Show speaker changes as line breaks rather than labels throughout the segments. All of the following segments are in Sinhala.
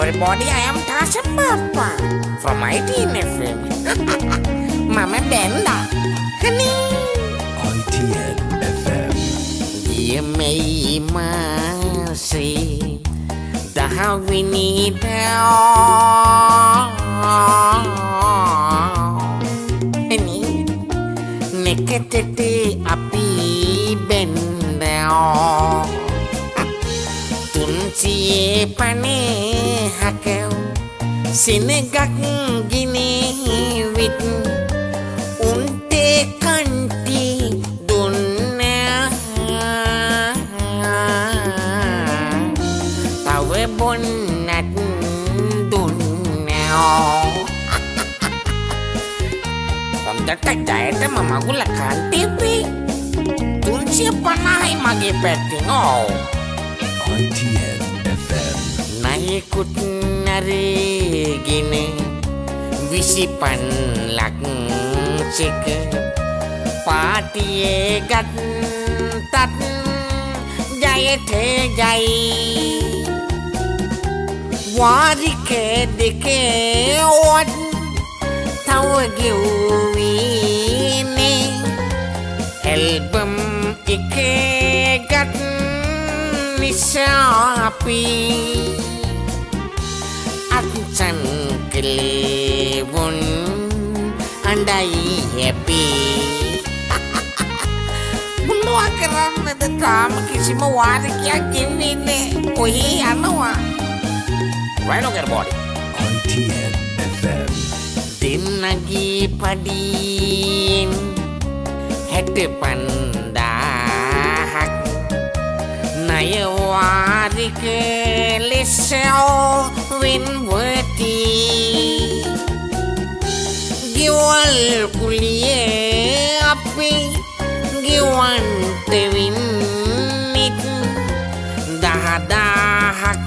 everybody, I am Tasha Papa from ITNFM. Mama Benda. Honey.
ITN FM.
May Mercy, the how we need Honey. Nekatete api benda. තුන්සියේ පනේ හකැව්. සිනගක් ගිනවිත් උන්ටේ කන්ටි දුන්න. තව බොන්නත් දුන්නෝ. හොඳට ජයටම මගුල කන්තිපී තුන්සිය පණහයි මගේ පැත්තිං ඕ.
ITN FM.
නයෙකුත් නරේගෙන විසිපන් ලක්ෂක පාටියේ ගත් තත් ජයට ජයි. වාරික දෙකේ ඔත් තව නිසාපි අත්සන් කලේවුන් අඩයි හැපි. මුල්ලවා කරන්නද තාම කිසිම වාරකයක් ගෙවෙන්නේ ඔහේ යනවා? වැනොකර බොඩි.
ITN FM.
දෙන්නගේ පඩියෙන් හැට පන්දාහක් නයවාරික ලෙස්සෝ වෙන්වති. ගෙවල් කුලියේ අපි ගෙවන්ටවින්නෙත් දහදාහක්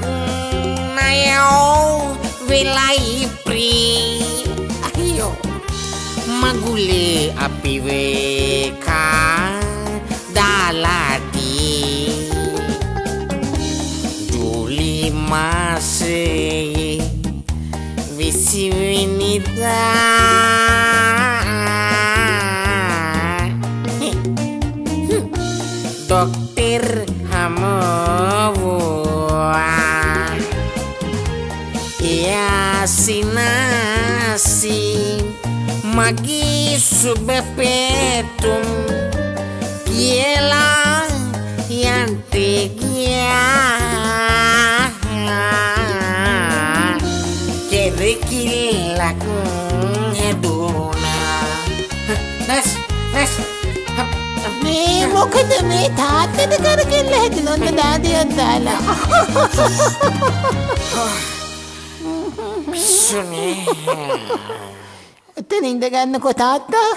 නයෝ වෙලයි ප්‍රී. අහියෝ මගුලේ අපිවේකා දාලාටී masih visi winita dokter hamuwa ya sinasi magi subepetum. Yelang yang tiga ya. කෙරකිල්ලක් හැදුනා නැස් නැස්
මේ මොකද මේ තාත්තට කරගෙල්ල හැති නොන්න දාදයක් දාලා
පිස්සුනේ
එතන ඉඳගන්නකො තාත්තා